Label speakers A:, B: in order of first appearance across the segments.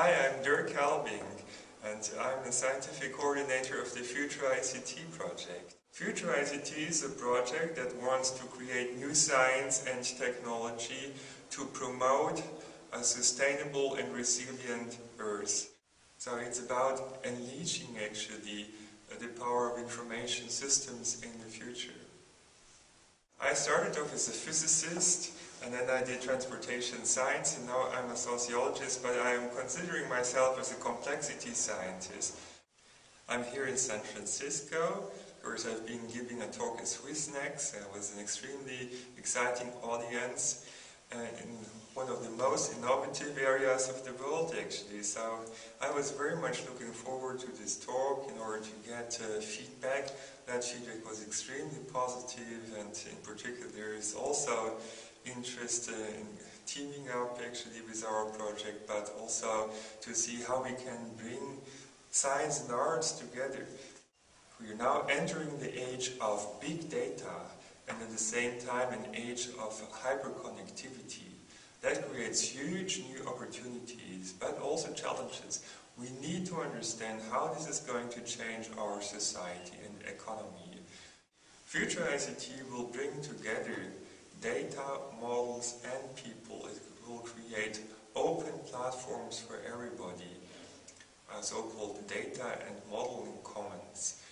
A: Hi, I'm Dirk Helbing, and I'm the scientific coordinator of the FuturICT project. FuturICT is a project that wants to create new science and technology to promote a sustainable and resilient Earth. So it's about unleashing actually the power of information systems in the future. I started off as a physicist and then I did transportation science and now I'm a sociologist but I am considering myself as a complexity scientist. I'm here in San Francisco. Of course I've been giving a talk at Swissnex. It was an extremely exciting audience uh, in one of the most innovative areas of the world actually. So I was very much looking forward to this talk in order to get uh, feedback. That feedback was extremely positive and in particular there is also interest in teaming up actually with our project but also to see how we can bring science and arts together. We are now entering the age of big data and at the same time an age of hyperconnectivity. That creates huge new opportunities, but also challenges. We need to understand how this is going to change our society and economy. FuturICT will bring together data, models and people. It will create open platforms for everybody, uh, so-called data and modeling commons.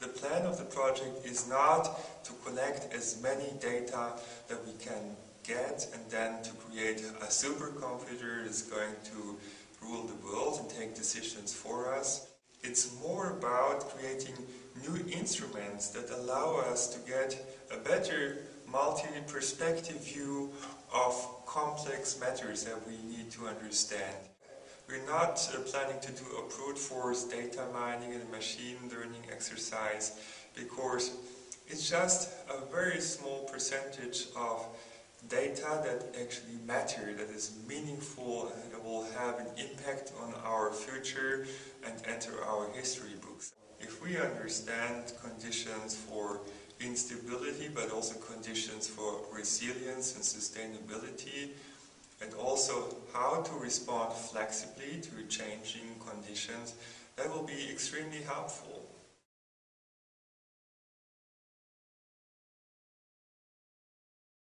A: The plan of the project is not to collect as many data that we can get and then to create a supercomputer that's going to rule the world and take decisions for us. It's more about creating new instruments that allow us to get a better multi-perspective view of complex matters that we need to understand. We're not uh, planning to do a brute force data mining and machine learning exercise because it's just a very small percentage of data that actually matter, that is meaningful and that will have an impact on our future and enter our history books. If we understand conditions for instability but also conditions for resilience and sustainability, and also how to respond flexibly to changing conditions, that will be extremely helpful.